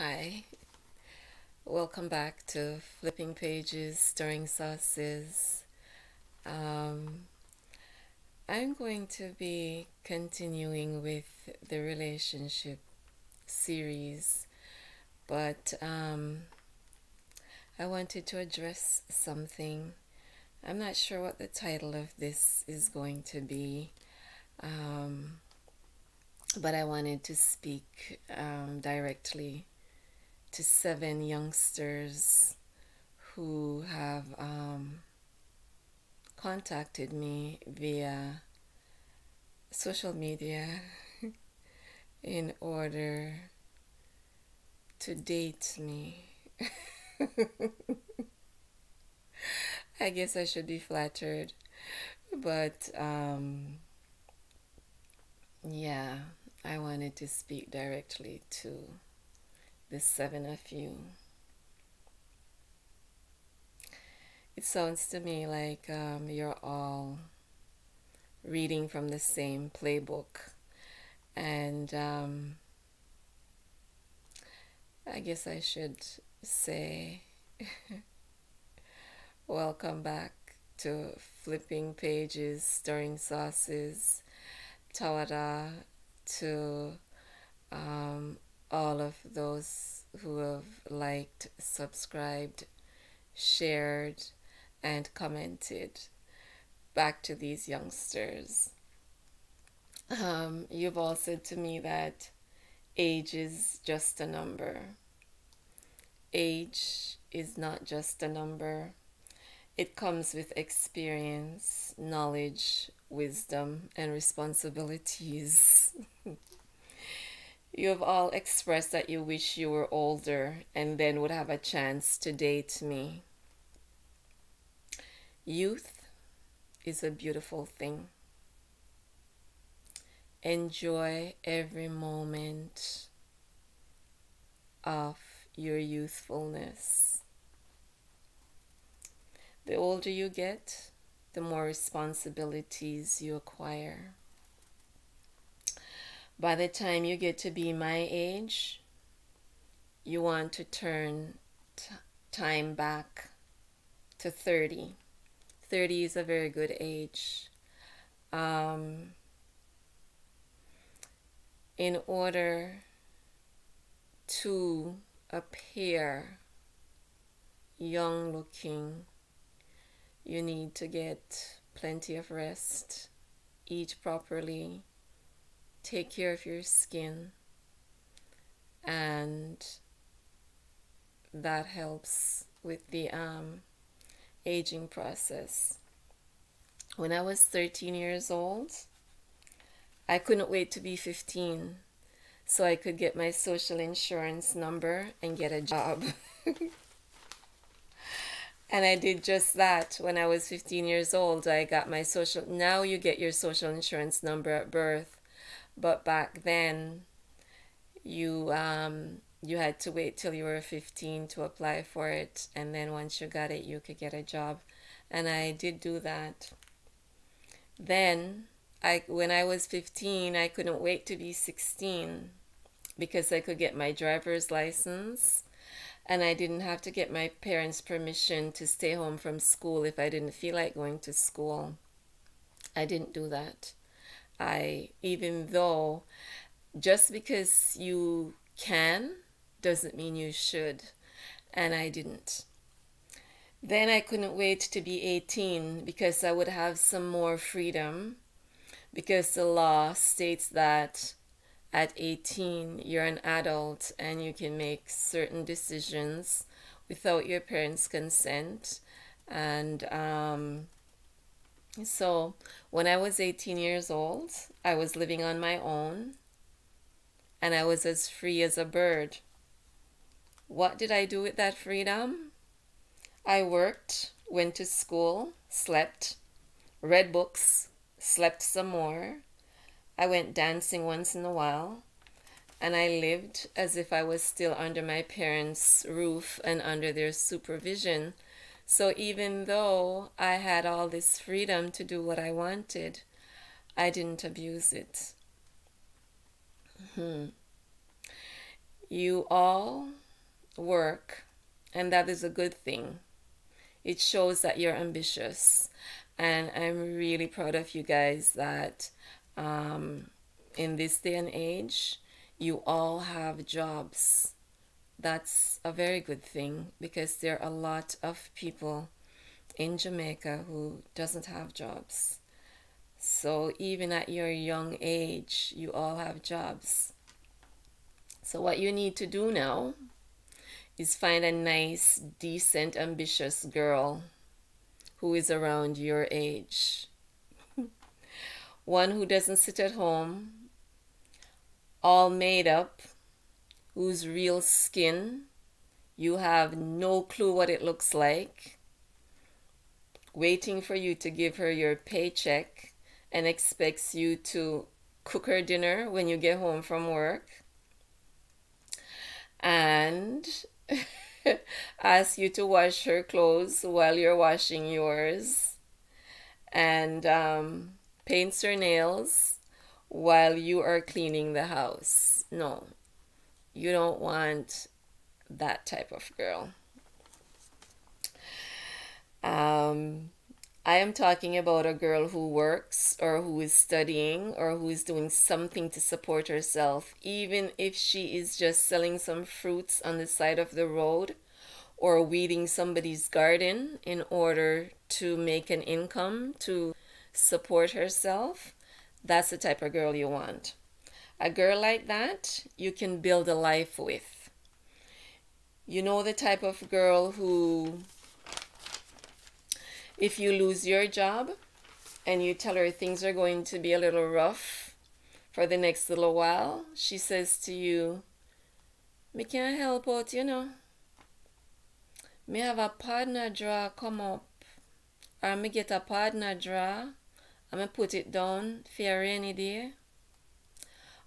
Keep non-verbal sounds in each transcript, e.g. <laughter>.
Hi, welcome back to Flipping Pages, Stirring Sauces. Um, I'm going to be continuing with the relationship series, but um, I wanted to address something. I'm not sure what the title of this is going to be. Um, but I wanted to speak um, directly to seven youngsters who have um, contacted me via social media <laughs> in order to date me. <laughs> I guess I should be flattered, but um, yeah, I wanted to speak directly to the seven of you. It sounds to me like um, you're all reading from the same playbook, and um, I guess I should say, <laughs> welcome back to Flipping Pages, Stirring Sauces, Tawada, to um, all of those who have liked, subscribed, shared, and commented back to these youngsters. Um, you've all said to me that age is just a number. Age is not just a number. It comes with experience, knowledge, wisdom, and responsibilities. <laughs> you have all expressed that you wish you were older and then would have a chance to date me. Youth is a beautiful thing. Enjoy every moment of your youthfulness. The older you get, the more responsibilities you acquire. By the time you get to be my age, you want to turn time back to 30. 30 is a very good age. Um, in order to appear young looking, you need to get plenty of rest, eat properly, take care of your skin, and that helps with the um, aging process. When I was 13 years old, I couldn't wait to be 15 so I could get my social insurance number and get a job. <laughs> and I did just that when I was 15 years old. I got my social now you get your social insurance number at birth, but back then you um you had to wait till you were 15 to apply for it and then once you got it you could get a job and I did do that. Then I when I was 15 I couldn't wait to be 16 because I could get my driver's license and I didn't have to get my parents' permission to stay home from school if I didn't feel like going to school. I didn't do that. I, even though just because you can doesn't mean you should, and I didn't. Then I couldn't wait to be 18 because I would have some more freedom because the law states that at 18 you're an adult and you can make certain decisions without your parents' consent. And um, so when I was 18 years old, I was living on my own and I was as free as a bird. What did I do with that freedom? I worked, went to school, slept, read books, slept some more, I went dancing once in a while, and I lived as if I was still under my parents' roof and under their supervision. So even though I had all this freedom to do what I wanted, I didn't abuse it. Hmm. You all work, and that is a good thing. It shows that you're ambitious. And I'm really proud of you guys that um, in this day and age, you all have jobs. That's a very good thing because there are a lot of people in Jamaica who doesn't have jobs. So even at your young age, you all have jobs. So what you need to do now is find a nice, decent, ambitious girl who is around your age. <laughs> One who doesn't sit at home, all made up, whose real skin you have no clue what it looks like, waiting for you to give her your paycheck and expects you to cook her dinner when you get home from work. And <laughs> ask you to wash her clothes while you're washing yours. And um, paints her nails while you are cleaning the house. No, you don't want that type of girl. Um, I am talking about a girl who works or who is studying or who is doing something to support herself, even if she is just selling some fruits on the side of the road or weeding somebody's garden in order to make an income to support herself. That's the type of girl you want. A girl like that, you can build a life with. You know the type of girl who if you lose your job and you tell her things are going to be a little rough for the next little while, she says to you, Me can't help out, you know. Me have a partner draw come up. Or me get a partner draw and me put it down for a rainy day.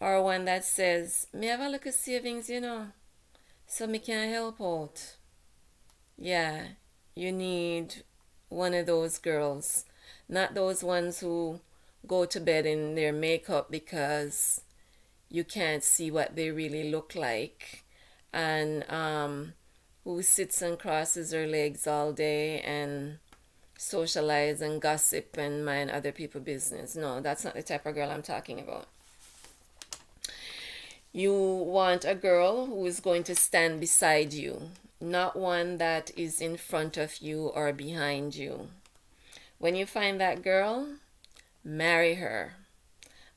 Or one that says, Me have a little savings, you know. So me can help out. Yeah, you need one of those girls, not those ones who go to bed in their makeup because you can't see what they really look like, and um, who sits and crosses her legs all day and socialize and gossip and mind other people's business. No, that's not the type of girl I'm talking about. You want a girl who is going to stand beside you not one that is in front of you or behind you. When you find that girl, marry her.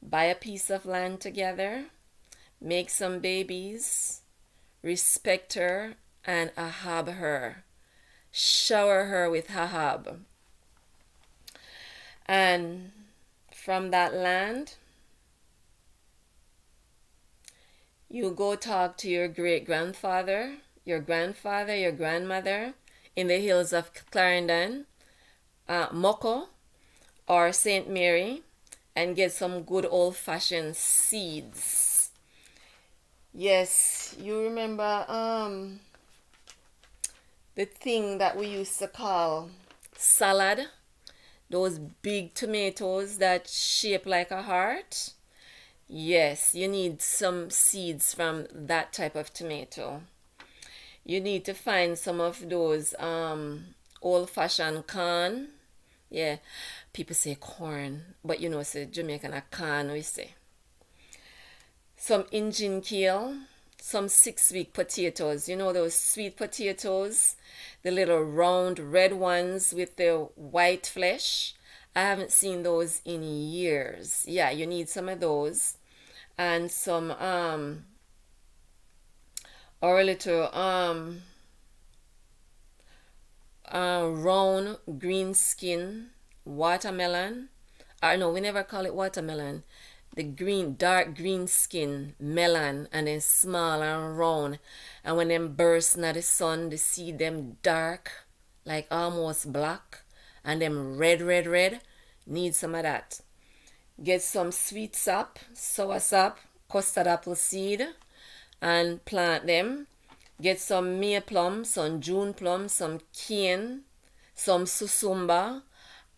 Buy a piece of land together, make some babies, respect her, and ahab her. Shower her with ahab. And from that land, you go talk to your great grandfather your grandfather, your grandmother in the hills of Clarendon, uh, Moko, or St. Mary, and get some good old fashioned seeds. Yes, you remember um, the thing that we used to call salad? Those big tomatoes that shape like a heart? Yes, you need some seeds from that type of tomato you need to find some of those um, old fashioned corn. Yeah, people say corn, but you know, say Jamaican a corn, we say. Some Injun kale, some six week potatoes. You know, those sweet potatoes, the little round red ones with the white flesh. I haven't seen those in years. Yeah, you need some of those. And some um or a little um uh, round green skin watermelon. Or no we never call it watermelon. The green dark green skin melon and then small and round. And when them burst in the sun the seed them dark like almost black. And them red red red. Need some of that get some sweetsop sour sap custard apple seed and plant them. Get some May plum, some June plum, some cane, some susumba,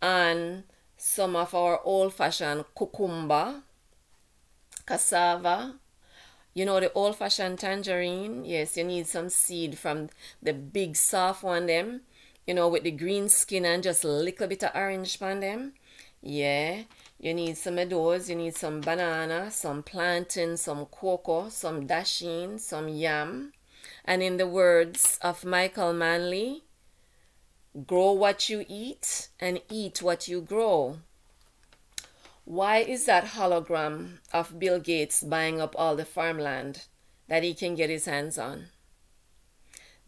and some of our old fashioned cucumber, cassava. You know the old fashioned tangerine? Yes, you need some seed from the big soft one them. You know, with the green skin and just a little bit of orange on them. Yeah, you need some of those. You need some banana, some plantain, some cocoa, some dasheen, some yam. And in the words of Michael Manley, grow what you eat and eat what you grow. Why is that hologram of Bill Gates buying up all the farmland that he can get his hands on?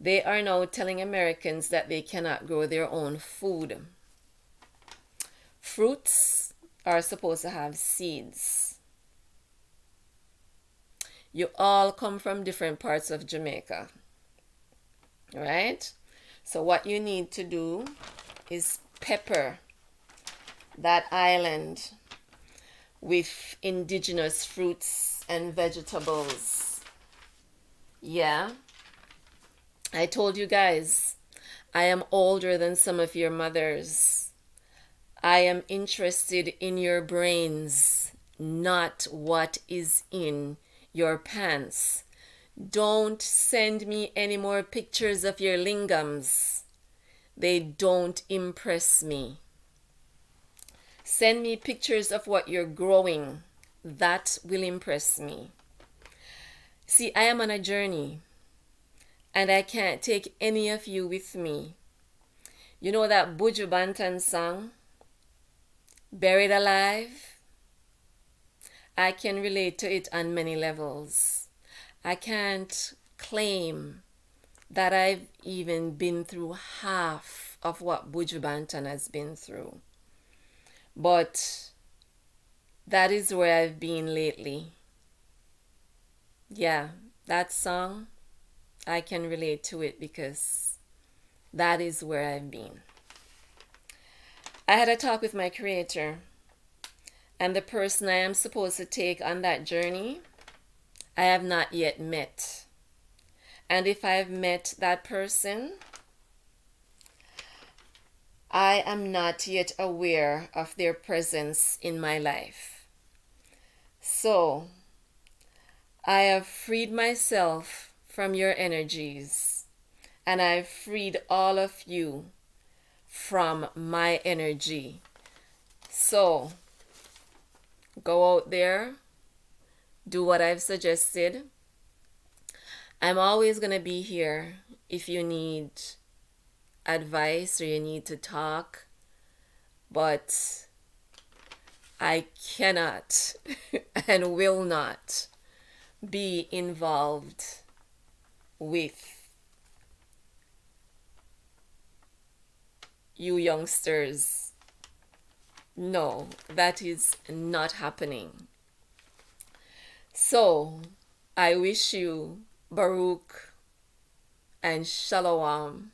They are now telling Americans that they cannot grow their own food. Fruits are supposed to have seeds. You all come from different parts of Jamaica, right? So what you need to do is pepper that island with indigenous fruits and vegetables. Yeah. I told you guys, I am older than some of your mothers. I am interested in your brains, not what is in your pants. Don't send me any more pictures of your lingams. They don't impress me. Send me pictures of what you're growing. That will impress me. See, I am on a journey and I can't take any of you with me. You know that Buju Banton song, Buried Alive? I can relate to it on many levels. I can't claim that I've even been through half of what Buju Banton has been through. But that is where I've been lately. Yeah, that song, I can relate to it because that is where I've been. I had a talk with my creator, and the person I am supposed to take on that journey, I have not yet met. And if I've met that person, I am not yet aware of their presence in my life. So, I have freed myself from your energies, and I've freed all of you from my energy. So, go out there, do what I've suggested. I'm always going to be here if you need advice or you need to talk, but I cannot <laughs> and will not be involved with you youngsters. No, that is not happening. So, I wish you Baruch and Shalom